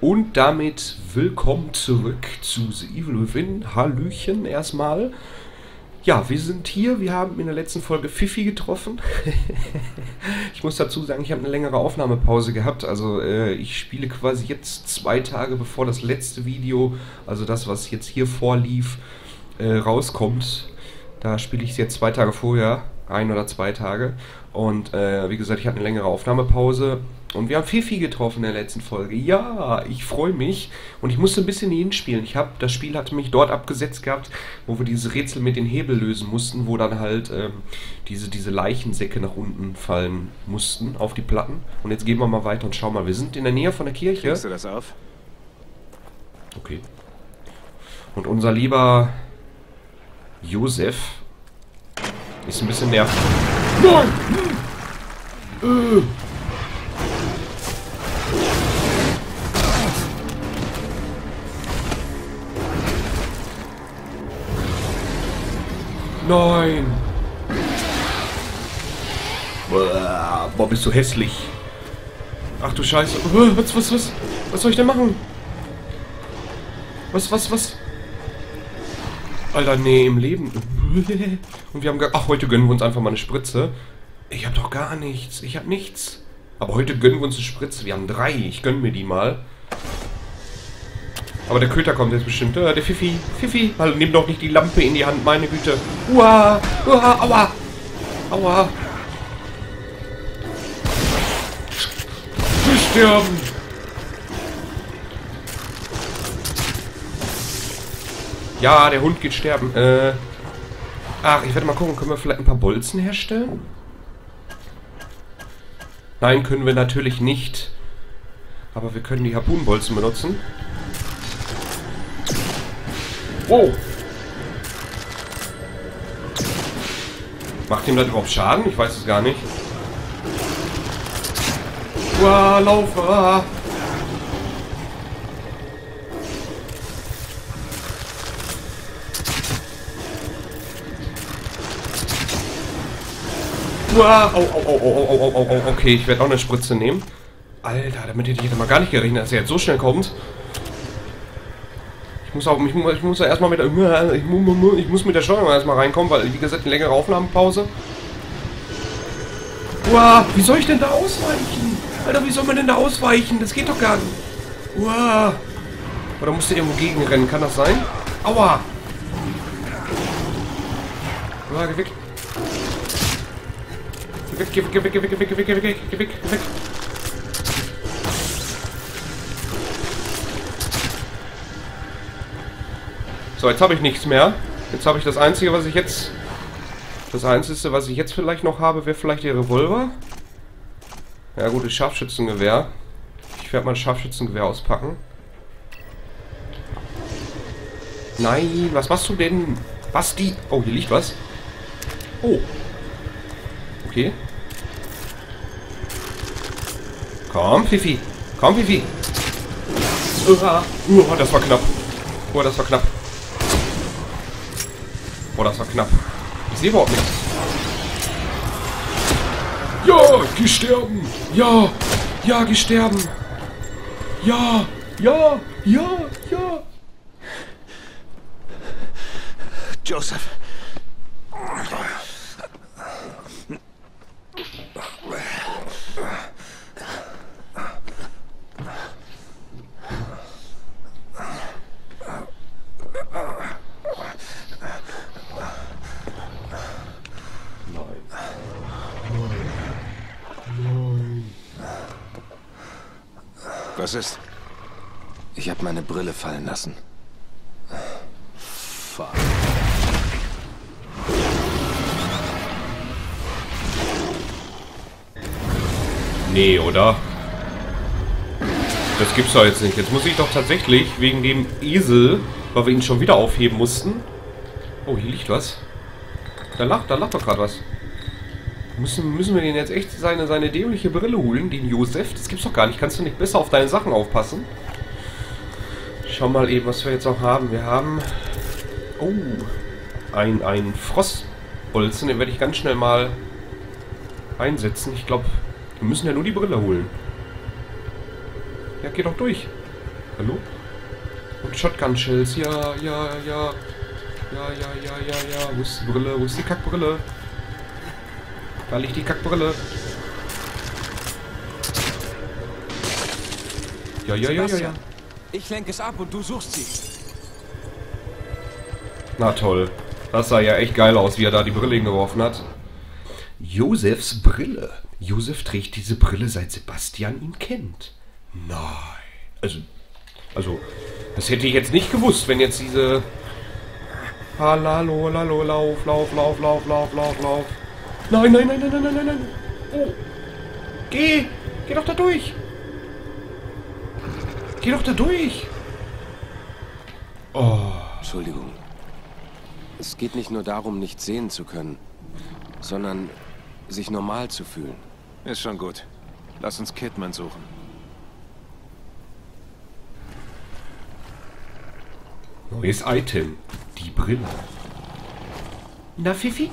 Und damit willkommen zurück zu The Evil Within. Hallöchen erstmal. Ja, wir sind hier. Wir haben in der letzten Folge Fifi getroffen. ich muss dazu sagen, ich habe eine längere Aufnahmepause gehabt. Also äh, ich spiele quasi jetzt zwei Tage bevor das letzte Video, also das, was jetzt hier vorlief, äh, rauskommt. Da spiele ich es jetzt zwei Tage vorher, ein oder zwei Tage. Und äh, wie gesagt, ich hatte eine längere Aufnahmepause. Und wir haben Fifi getroffen in der letzten Folge. Ja, ich freue mich. Und ich musste ein bisschen hinspielen. Ich habe, das Spiel hatte mich dort abgesetzt gehabt, wo wir diese Rätsel mit den Hebel lösen mussten, wo dann halt ähm, diese, diese Leichensäcke nach unten fallen mussten auf die Platten. Und jetzt gehen wir mal weiter und schauen mal. Wir sind in der Nähe von der Kirche. Kriegst du das auf? Okay. Und unser lieber Josef ist ein bisschen nervig. Nein! Äh. Nein! Boah, bist du hässlich. Ach du Scheiße. Was, was, was? Was soll ich denn machen? Was, was, was? Alter, nee, im Leben. Und wir haben gar... Ach, heute gönnen wir uns einfach mal eine Spritze. Ich hab doch gar nichts. Ich hab nichts. Aber heute gönnen wir uns eine Spritze. Wir haben drei. Ich gönn mir die mal. Aber der Köter kommt jetzt bestimmt. Äh, der Fifi. Fifi. Also, nimm doch nicht die Lampe in die Hand, meine Güte. Uah. Uah. Aua. Aua. Sterben. Ja, der Hund geht sterben. Äh. Ach, ich werde mal gucken, können wir vielleicht ein paar Bolzen herstellen? Nein, können wir natürlich nicht. Aber wir können die Harpunenbolzen benutzen. Wow. Macht ihm das überhaupt Schaden? Ich weiß es gar nicht. Uah, lauf! Ah. Uah, au, au, au, au, au, au, au, au, okay, ich werde auch eine Spritze nehmen. Alter, damit hätte ich jetzt mal gar nicht gerechnet, dass er jetzt so schnell kommt. Ich muss auch, ich, muss- ich muss erstmal mit der, ich muss, ich muss mit der Steuerung erstmal reinkommen, weil, wie gesagt, eine längere Aufnahmepause. Uah, wie soll ich denn da ausweichen? Alter, wie soll man denn da ausweichen? Das geht doch gar nicht. Uah. Oder musst du irgendwo gegenrennen? Kann das sein? Aua. Uah, geh weg. Geh weg, geh weg, geh weg, geh weg, geh weg, geh weg, geh weg, geh weg, geh weg. So, jetzt habe ich nichts mehr. Jetzt habe ich das Einzige, was ich jetzt... Das Einzige, was ich jetzt vielleicht noch habe, wäre vielleicht der Revolver. Ja gut, das Scharfschützengewehr. Ich werde mein Scharfschützengewehr auspacken. Nein, was machst du denn? Was die... Oh, hier liegt was. Oh. Okay. Komm, Fifi. Komm, Fifi. Uah. Uah, das war knapp. Oh, das war knapp. Oh, das war knapp. Ich sehe überhaupt nichts. Ja, geh sterben. Ja, ja, geh sterben. Ja, ja, ja, ja. Joseph. Brille fallen lassen. Fuck. Nee, oder? Das gibt's doch jetzt nicht. Jetzt muss ich doch tatsächlich wegen dem Esel, weil wir ihn schon wieder aufheben mussten. Oh, hier liegt was. Da lacht, da lacht doch gerade was. Müssen, müssen wir den jetzt echt seine, seine dämliche Brille holen, den Josef? Das gibt's doch gar nicht. Kannst du nicht besser auf deine Sachen aufpassen? Schau mal eben, was wir jetzt auch haben. Wir haben... Oh, ein, ein Frostbolzen. Den werde ich ganz schnell mal einsetzen. Ich glaube, wir müssen ja nur die Brille holen. Ja, geh doch durch. Hallo? Und Shotgun-Shells, ja, ja, ja. Ja, ja, ja, ja, ja. Wo ist die Brille? Wo ist die Kackbrille? Da liegt die Kackbrille. Ja, ja, ja, ja, ja. Ich lenke es ab und du suchst sie. Na toll. Das sah ja echt geil aus, wie er da die Brille hingeworfen hat. Josefs Brille. Josef trägt diese Brille, seit Sebastian ihn kennt. Nein. Also, also, das hätte ich jetzt nicht gewusst, wenn jetzt diese... Hallo, hallo, lauf, lauf, lauf, lauf, lauf, lauf, lauf. Nein, nein, nein, nein, nein, nein, nein. Oh. Geh. Geh doch da durch. Geh doch da durch. Oh. Entschuldigung. Es geht nicht nur darum, nicht sehen zu können, sondern sich normal zu fühlen. Ist schon gut. Lass uns Kidman suchen. Neues Item. Die Brille. Na, Fifi?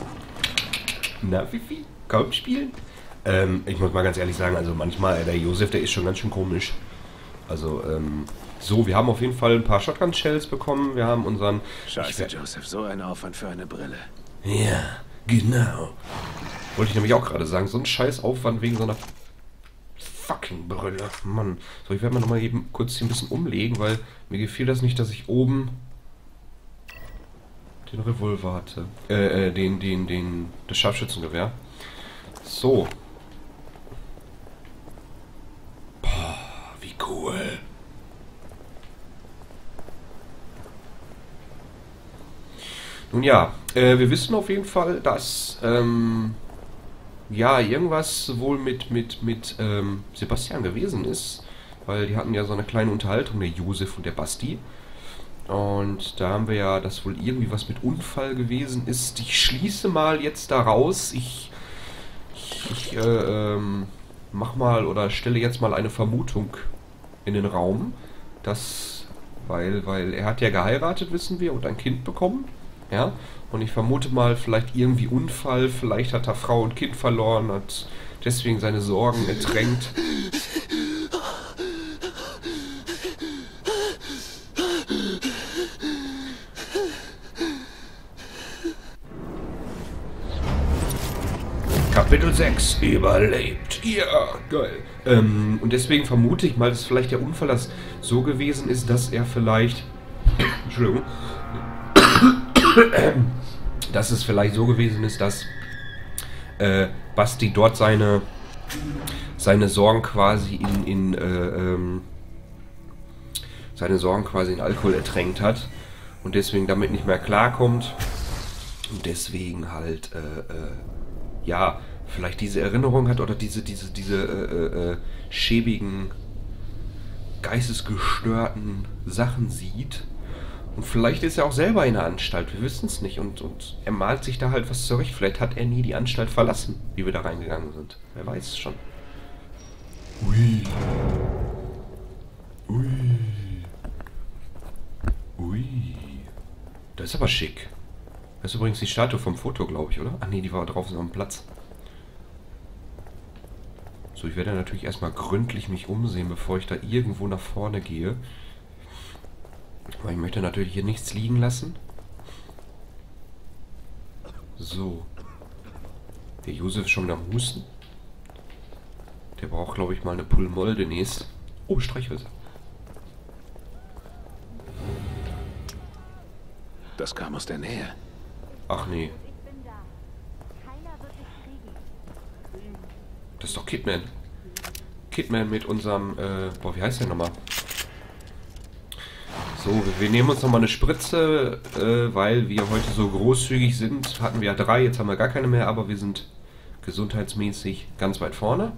Na, Fifi? Kaum spielen? Ähm, ich muss mal ganz ehrlich sagen, also manchmal, der Josef, der ist schon ganz schön komisch. Also, ähm, so, wir haben auf jeden Fall ein paar Shotgun-Shells bekommen. Wir haben unseren... Scheiße, Joseph, so ein Aufwand für eine Brille. Ja, genau. Wollte ich nämlich auch gerade sagen. So ein scheiß Aufwand wegen so einer fucking Brille. Mann. So, ich werde mal nochmal eben kurz hier ein bisschen umlegen, weil mir gefiel das nicht, dass ich oben den Revolver hatte. Äh, äh, den, den, den, das Scharfschützengewehr. So. Boah, wie cool. Nun ja, äh, wir wissen auf jeden Fall, dass ähm, ja irgendwas wohl mit mit mit ähm, Sebastian gewesen ist, weil die hatten ja so eine kleine Unterhaltung der Josef und der Basti. Und da haben wir ja, dass wohl irgendwie was mit Unfall gewesen ist. Ich schließe mal jetzt daraus. Ich, ich, ich äh, ähm, mach mal oder stelle jetzt mal eine Vermutung in den Raum, dass, weil, weil er hat ja geheiratet, wissen wir, und ein Kind bekommen. Ja, und ich vermute mal, vielleicht irgendwie Unfall, vielleicht hat er Frau und Kind verloren, hat deswegen seine Sorgen ertränkt. Kapitel 6 überlebt. Ja, geil. Ähm, und deswegen vermute ich mal, dass vielleicht der Unfall das so gewesen ist, dass er vielleicht. Entschuldigung. Dass es vielleicht so gewesen ist, dass äh, Basti dort seine, seine Sorgen quasi in, in äh, ähm, seine Sorgen quasi in Alkohol ertränkt hat und deswegen damit nicht mehr klarkommt. Und deswegen halt äh, äh ja vielleicht diese Erinnerung hat oder diese diese diese äh, äh, schäbigen geistesgestörten Sachen sieht und vielleicht ist er auch selber in der Anstalt, wir wissen es nicht. Und, und er malt sich da halt was zurecht. Vielleicht hat er nie die Anstalt verlassen, wie wir da reingegangen sind. Wer weiß es schon. Ui. Ui. Ui. Das ist aber schick. Das ist übrigens die Statue vom Foto, glaube ich, oder? Ach nee, die war draußen am Platz. So, ich werde natürlich erstmal gründlich mich umsehen, bevor ich da irgendwo nach vorne gehe. Aber ich möchte natürlich hier nichts liegen lassen. So. Der Josef ist schon am Husten. Der braucht, glaube ich, mal eine Pulmoll demnächst. Oh, Streichhölzer. Das kam aus der Nähe. Ach nee. Das ist doch Kidman. Kidman mit unserem, äh, boah, wie heißt der nochmal? So, wir nehmen uns nochmal eine Spritze, äh, weil wir heute so großzügig sind. Hatten wir ja drei, jetzt haben wir gar keine mehr, aber wir sind gesundheitsmäßig ganz weit vorne.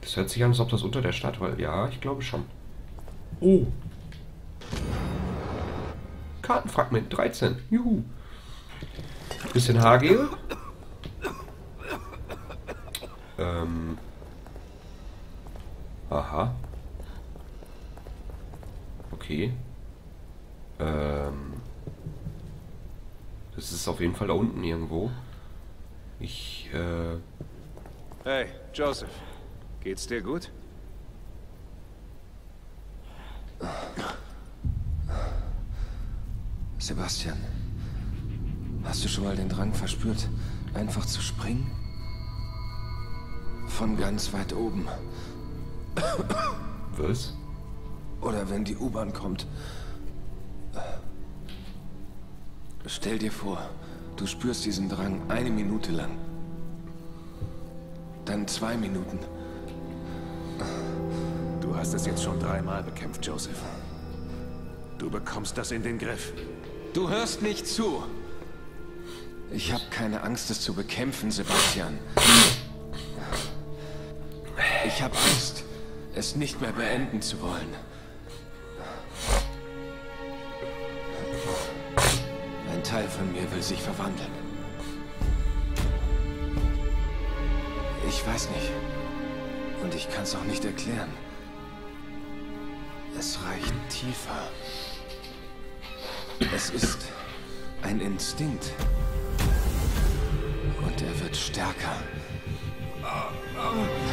Das hört sich an, als ob das unter der Stadt war. Ja, ich glaube schon. Oh. Kartenfragment 13. Juhu. Bisschen Haargel. Ähm. Aha. Okay. Ähm. Das ist auf jeden Fall da unten irgendwo. Ich, äh... Hey, Joseph. Geht's dir gut? Sebastian, hast du schon mal den Drang verspürt, einfach zu springen? Von ganz weit oben. Was? Oder wenn die U-Bahn kommt. Stell dir vor, du spürst diesen Drang eine Minute lang. Dann zwei Minuten. Du hast es jetzt schon dreimal bekämpft, Joseph. Du bekommst das in den Griff. Du hörst nicht zu. Ich habe keine Angst, es zu bekämpfen, Sebastian. Ich habe Angst, es nicht mehr beenden zu wollen. Von mir will sich verwandeln. Ich weiß nicht. Und ich kann es auch nicht erklären. Es reicht tiefer. Es ist ein Instinkt. Und er wird stärker. Warte.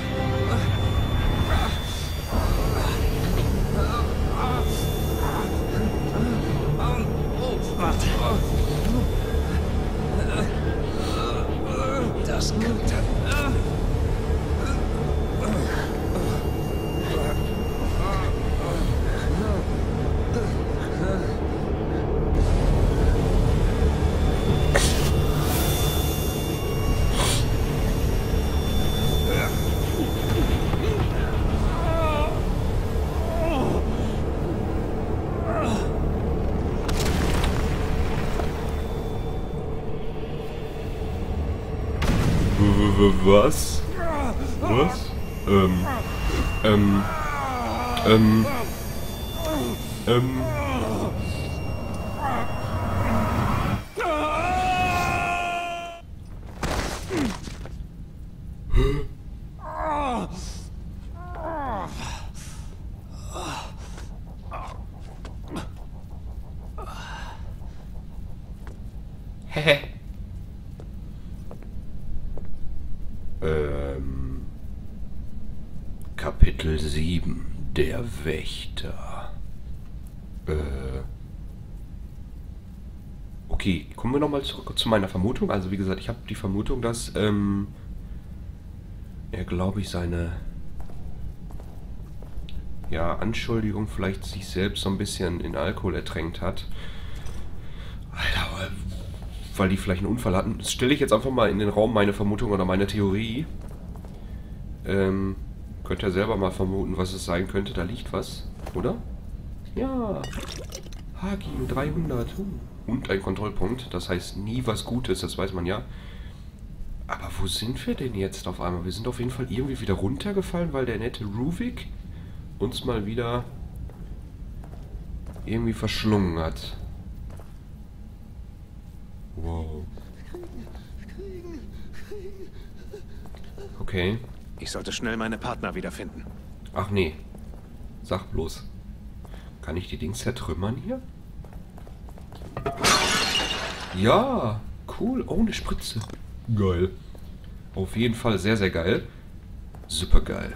Was? Was? Ähm. Ähm. Ähm. Ähm. Ähm, Kapitel 7 Der Wächter. Äh. Okay, kommen wir nochmal zurück zu meiner Vermutung. Also wie gesagt, ich habe die Vermutung, dass ähm, er, glaube ich, seine ja, Anschuldigung vielleicht sich selbst so ein bisschen in Alkohol ertränkt hat. Weil die vielleicht einen Unfall hatten. Das stelle ich jetzt einfach mal in den Raum meine Vermutung oder meine Theorie. Ähm, könnt ihr selber mal vermuten, was es sein könnte. Da liegt was, oder? Ja. Hagi 300. Uh. Und ein Kontrollpunkt. Das heißt nie was Gutes, das weiß man ja. Aber wo sind wir denn jetzt auf einmal? Wir sind auf jeden Fall irgendwie wieder runtergefallen, weil der nette Ruvik uns mal wieder irgendwie verschlungen hat. Wow. Okay. Ich sollte schnell meine Partner wiederfinden. Ach nee. Sag bloß. Kann ich die Dings zertrümmern hier? Ja, cool. Oh, eine Spritze. Geil. Auf jeden Fall sehr, sehr geil. Super geil.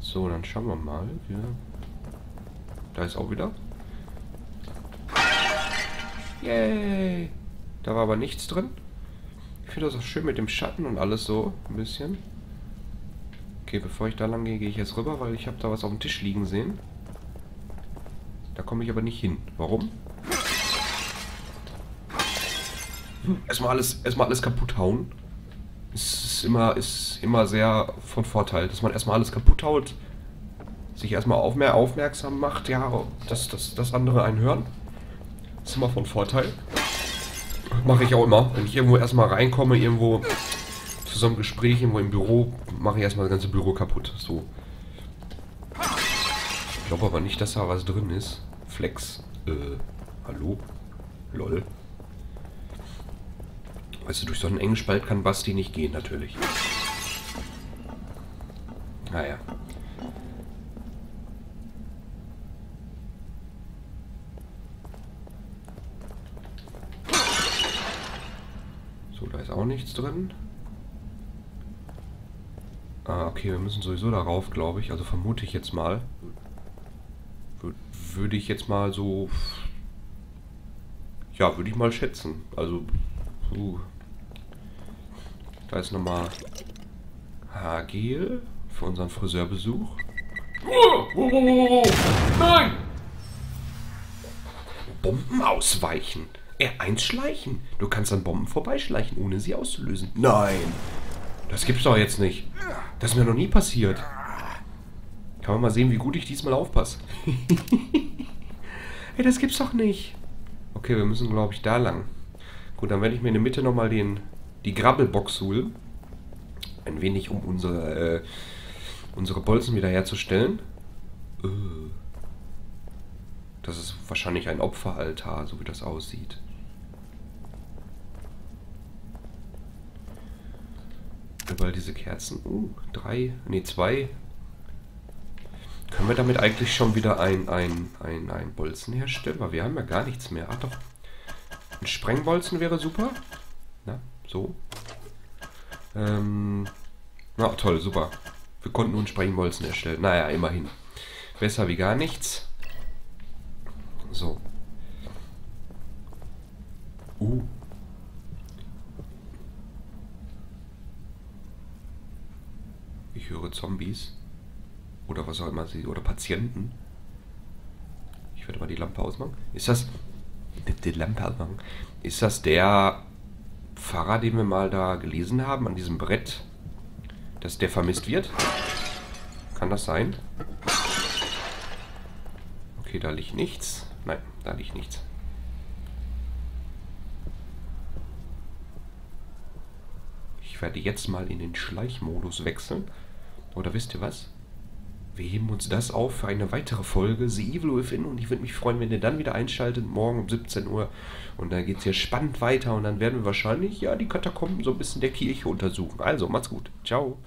So, dann schauen wir mal. Ja. Da ist auch wieder. Yay! Da war aber nichts drin. Ich finde das auch schön mit dem Schatten und alles so. Ein bisschen. Okay, bevor ich da lang gehe, gehe ich jetzt rüber, weil ich habe da was auf dem Tisch liegen sehen. Da komme ich aber nicht hin. Warum? Hm, Erstmal alles, erstmal alles kaputt hauen. Ist immer, ist immer sehr von Vorteil, dass man erstmal alles kaputt haut, sich erstmal auf mehr aufmerksam macht, ja, dass, dass, dass andere einen hören. Ist immer von Vorteil. Mache ich auch immer. Wenn ich irgendwo erstmal reinkomme, irgendwo zu so einem Gespräch, irgendwo im Büro, mache ich erstmal das ganze Büro kaputt. So. Ich glaube aber nicht, dass da was drin ist. Flex. Äh, hallo? Lol. Weißt du, durch so einen engen Spalt kann Basti nicht gehen, natürlich. Naja. So, da ist auch nichts drin. Ah, okay, wir müssen sowieso darauf, glaube ich. Also vermute ich jetzt mal. Wür- Würde ich jetzt mal so Ja, würde ich mal schätzen. Also, uh. Da ist nochmal Haargel für unseren Friseurbesuch. Oh, oh, oh, Nein! Bomben ausweichen. R1 schleichen. Du kannst an Bomben vorbeischleichen, ohne sie auszulösen. Nein! Das gibt's doch jetzt nicht. Das ist mir noch nie passiert. Kann man mal sehen, wie gut ich diesmal aufpasse. Ey, das gibt's doch nicht. Okay, wir müssen, glaube ich, da lang. Gut, dann werde ich mir in der Mitte nochmal den, die Grabbelbox holen. Ein wenig, um unsere, äh, unsere Bolzen wiederherzustellen. Äh. Das ist wahrscheinlich ein Opferaltar, so wie das aussieht. Überall diese Kerzen. Uh, drei, nee, zwei. Können wir damit eigentlich schon wieder ein, ein, ein, ein Bolzen herstellen? Weil wir haben ja gar nichts mehr. Ach doch. Ein Sprengbolzen wäre super. Na, so. Ähm. Na, toll, super. Wir konnten nun Sprengbolzen erstellen. Naja, immerhin. Besser wie gar nichts. So. Uh. Ich höre Zombies. Oder was auch immer sie. Oder Patienten. Ich werde mal die Lampe ausmachen. Ist das. Die Lampe ausmachen. Ist das der Pfarrer, den wir mal da gelesen haben, an diesem Brett? Dass der vermisst wird? Kann das sein? Okay, da liegt nichts. Nein, da liegt nichts. Ich werde jetzt mal in den Schleichmodus wechseln. Oder wisst ihr was? Wir heben uns das auf für eine weitere Folge The Evil Within und ich würde mich freuen, wenn ihr dann wieder einschaltet, morgen um 17 Uhr. Und dann geht es hier spannend weiter und dann werden wir wahrscheinlich ja die Katakomben so ein bisschen der Kirche untersuchen. Also, macht's gut. Ciao.